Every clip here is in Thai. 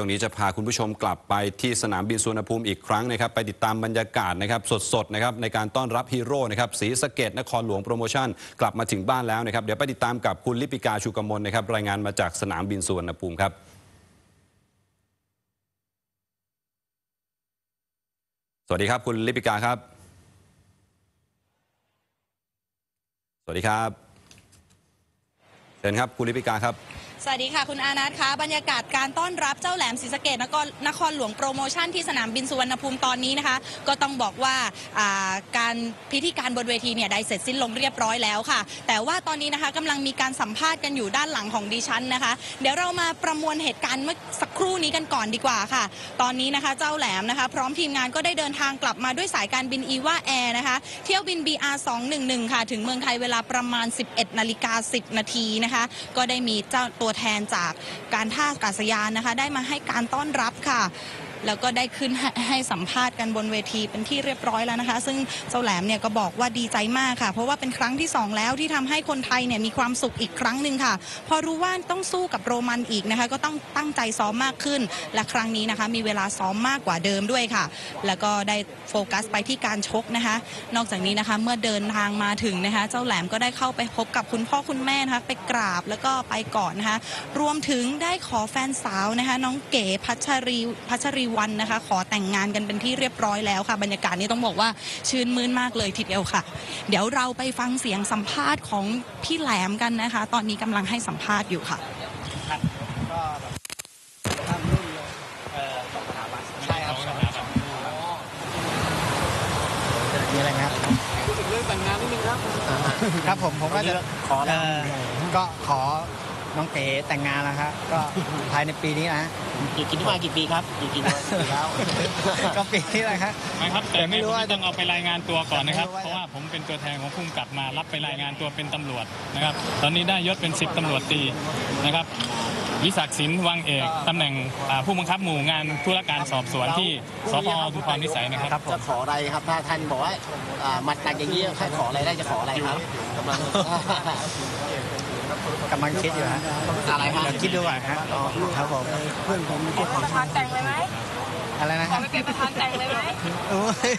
ช่วงนี้จะพาคุณผู้ชมกลับไปที่สนามบินสุวรรณภูมิอีกครั้งนะครับ ไปติดตามบรรยากาศนะครับสดๆนะครับในการต้อนรับฮีโร่นะครับศรีสะเกษนครหลวงโปรโมชั่น กลับมาถึงบ้านแล้วนะครับ เดี๋ยวไปติดตามกับคุณลิปิกาชูกมลนะครับรายงานมาจากสนามบินสุวรรณภูมิครับสวัสดีครับคุณลิปิกาครับ สวัสดีครับเชิญครับคุณลิปิกาครับ สวัสดีค่ะ คุณอานัทคะบรรยากาศการต้อนรับเจ้าแหลมศรีสะเกดนครนครหลวงโปรโมชั่นที่สนามบินสุวรรณภูมิตอนนี้นะคะ ก็ต้องบอกว่าาการพิธีการบนเวทีเนี่ยได้เสร็จสิ้นลงเรียบร้อยแล้วค่ะ แต่ว่าตอนนี้นะคะกำลังมีการสัมภาษณ์กันอยู่ด้านหลังของดิฉันนะคะ เดี๋ยวเรามาประมวลเหตุการณ์เมื่อสักครู่นี้กันก่อนดีกว่าค่ะ ตอนนี้นะคะเจ้าแหลมนะคะ พร้อมทีมงานก็ได้เดินทางกลับมาด้วยสายการบินอีว่าแอร์นะคะเที่ยวบิน BR 211ค่ะถึงเมืองไทยเวลาประมาณ 11นาฬิกา10นาทีนะคะก็ได้มีเจ้าตัวตัวแทนจากการท่าอากาศยานนะคะ ได้มาให้การต้อนรับค่ะ แล้วก็ได้ขึ้นให้ให้สัมภาษณ์กันบนเวทีเป็นที่เรียบร้อยแล้วนะคะ ซึ่งเจ้าแหลมเนี่ยก็บอกว่าดีใจมากค่ะ เพราะว่าเป็นครั้งที่สองแล้วที่ทำให้คนไทยเนี่ยมีความสุขอีกครั้งหนึ่งค่ะ พอรู้ว่าต้องสู้กับโรมันอีกนะคะ ก็ต้องตั้งใจซ้อมมากขึ้น และครั้งนี้นะคะ มีเวลาซ้อมมากกว่าเดิมด้วยค่ะ แล้วก็ได้โฟกัสไปที่การชกนะคะ นอกจากนี้นะคะเมื่อเดินทางมาถึงนะคะ เจ้าแหลมก็ได้เข้าไปพบกับคุณพ่อคุณแม่นะคะไปกราบแล้วก็ไปกอดนะคะ รวมถึงได้ขอแฟนสาวนะคะ น้องเก๋พัชรีพัชรีวันนะคะ ขอแต่งงานกันเป็นที่เรียบร้อยแล้วค่ะ บรรยากาศนี้ต้องบอกว่าชื่นมื่นมากเลยทีเดียวค่ะ เดี๋ยวเราไปฟังเสียงสัมภาษณ์ของพี่แหลมกันนะคะ ตอนนี้กำลังให้สัมภาษณ์อยู่ค่ะก็แบบทำรุ่นเลยเอ่อสถาบันใช่ครับสถาบันมีอะไรไหมครับพูดถึงเรื่องแต่งงานนิดนึงครับ ครับผมผมก็จะขอแล้วเก็ขอ น้องเก๋แต่งงานแล้วครับก็ภายในปีนี้นะอยู่กินที่มากี่ปีครับอยู่กินมากี่ปีแล้วก็ปีนี้แหละครับไม่ครับแต่แต่ไม่ไม่รู้รู้ว่าว่าต้องเอาไปรายงานตัวก่อนนะครับแต่ไม่รู้ว่าเพราะว่าผมเป็นตัวแทนของผู้กำกับมารับไปรายงานตัวเป็นตำรวจนะครับ ตอนนี้ได้ยศเป็น10ตำรวจตรีนะครับวิศักดิ์ศิลป์วังเอกตำแหน่งอ่าผู้บังคับหมู่งานธุรการสอบสวนที่สพทุพรนิสัยนะครับครับผมจะขออะไรครับถ้าท่านบอกว่าอ่ามัดแต่งอย่างนี้ให้ขออะไรได้จะขออะไรครับกำลังกำลังคิดอยู่ฮะอะไรครับเดี๋ยวคิดดูก่อนฮะครับผมเพื่อนผมไม่ใช่ของประธานแต่งเลยไหมอะไรนะขคอรับไม่เป็นประธานแต่งเลยไหมโอ้ย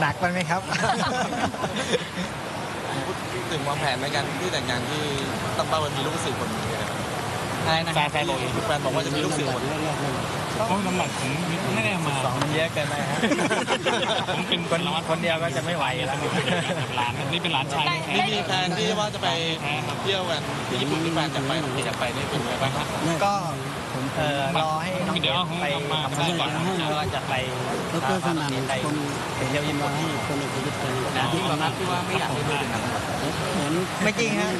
หนักไปไหมครับถึงวางแผนในการที่แต่งงานที่ตั้งเป้าไว้มีลูกสี่คนนะครับอะไรนะแฟนแฟนบอกแฟนบอกว่าจะมีลูกสี่คน เพราะน้ำหนักผมไม่ได้เอามาสองมันเยอะเกินไปฮะผมเป็นคนคนเดียวก็จะไม่ไหวแล้วหลานนี่เป็นหลานชายนี่มีแฟนที่ว่าจะไปเที่ยวกันที่ญี่ปุ่นที่แฟนจะไปผมที่จะไปนี่เป็นไงบ้างครับก็ผมเอ่อรอให้น้องเดี๋ยวเอาของไปเอามาทำงานก่อนให้แล้วก็จะไปดรสนั่นไปคนไปเที่ยวญี่ปุ่นให้คนอื่นยึดไป ที่ตอนนั้นที่ว่าไม่อยากให้ลูกเป็นเหมือนไม่จริงฮะ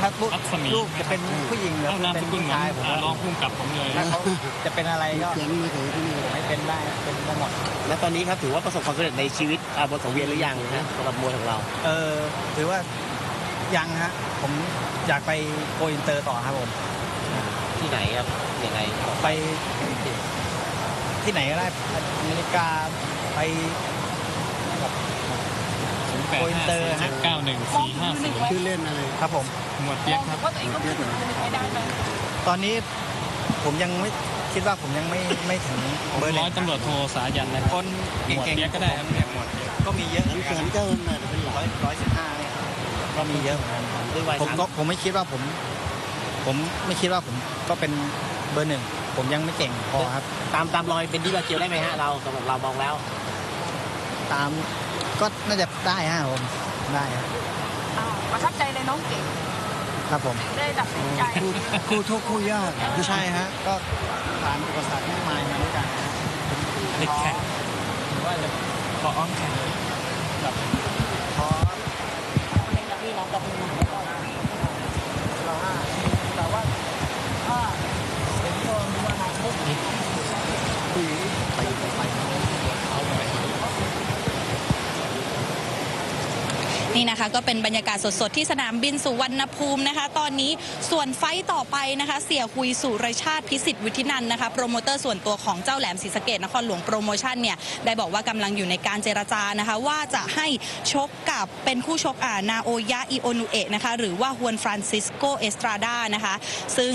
ถ้าลูกลูกจะเป็นผู้หญิงหรือเอานามเป็นผู้ชายผมอ่าว่ารองกำกับผมเลยถ้าเขาจะเป็นอะไรก็เขียนมือถือที่นี่ไม่เป็นได้เป็นได้หมด และตอนนี้ครับถือว่าประสบความสำเร็จในชีวิตอาบนสังเวียนหรือยังนะสำหรับมวยของเรา เออถือว่ายังฮะผมอยากไปโกอินเตอร์ต่อครับผมที่ไหนครับยังไงไปที่ไหนก็ได้อเมริกาไป แปดห้าสี่เจ็ดเก้าหนึ่งสี่ห้าสี่ชื่อเล่นอะไรครับผมหมวดเปียกครับว่าตัวเองก็เป็นคนหนึ่งไม่ได้ไหมตอนนี้ผมยังไม่คิดว่าผมยังไม่ไม่ถึงเบอร์หร้นึ่อยงตำรวจโทสายันนะคนหมวดเก่งเปียกๆก็ได้ครับเนี่ยหมวดเปียกก็มีเยอะเหมือนแสกันนเจ้าน่าจะเป็นหลักร้อยร้อยสิบห้าเนี่ยก็มีเยอะเหมือนกันด้วยวัยผมสามก็ผมไม่คิดว่าผม ผมไม่คิดว่าผมก็เป็นเบอร์หนึ่งผมยังไม่เก่งพอครับ ตามตามรอยเป็นที่มาเกียวได้ไหมฮะเราสำหรับเรามองแล้ว ตาม ก็น่าจะได้ฮะผมได้ครับอ่าประทับใจในน้องเก่งครับผมได้ตัดสินใจคู่คู่ทุกข์คู่ยากใช่ฮะก็ผ่านอุปสรรคมากมายมาด้วยกันนะเด็กแข่งหรือว่าจะขออ้อมแข่งขอเราห้าแต่ว่าถ้าเห็นตัวมีอนาคตผู้หญิงไปไปไปเอาไป นี่นะคะก็เป็นบรรยากาศสดๆที่สนามบินสุวรรณภูมินะคะ ตอนนี้ส่วนไฟต่อไปนะคะ เสียคุยสุรชาติพิสิทธิ์วิทินันนะคะโปรโมเตอร์ส่วนตัวของเจ้าแหลมศรีสะเกดนครหลวงโปรโมชั่นเนี่ยได้บอกว่ากำลังอยู่ในการเจรจานะคะ ว่าจะให้ชกกับเป็นคู่ชกอ่านาโอยะอิโนอุเอะนะคะหรือว่าฮวนฟรานซิสโกเอสตราดานะคะ ซึ่ง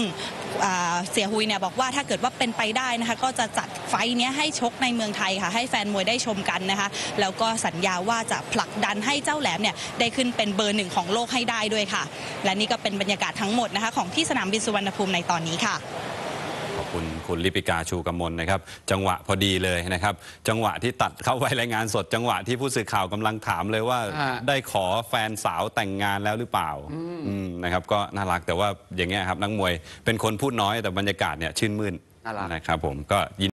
เสี่ยฮุยเนี่ยบอกว่าถ้าเกิดว่าเป็นไปได้นะคะก็จะจัด fight นี้ให้ชกในเมืองไทยค่ะ ให้แฟนมวยได้ชมกันนะคะ แล้วก็สัญญาว่าจะผลักดันให้เจ้าแหลมเนี่ยได้ขึ้นเป็นเบอร์หนึ่งของโลกให้ได้ด้วยค่ะ และนี่ก็เป็นบรรยากาศทั้งหมดนะคะของที่สนามบินสุวรรณภูมิในตอนนี้ค่ะ คุณคุณลิปิกาชูกมลนะครับ จังหวะพอดีเลยนะครับ จังหวะที่ตัดเข้าไว้รายงานสด จังหวะที่ผู้สื่อข่าวกำลังถามเลยว่าอ่า ได้ขอแฟนสาวแต่งงานแล้วหรือเปล่าอืมนะครับ ก็น่ารักแต่ว่าอย่างเงี้ยครับนักมวยเป็นคนพูดน้อยแต่บรรยากาศเนี่ยชื่นมื่นน่ารักนะครับผมก็ยิน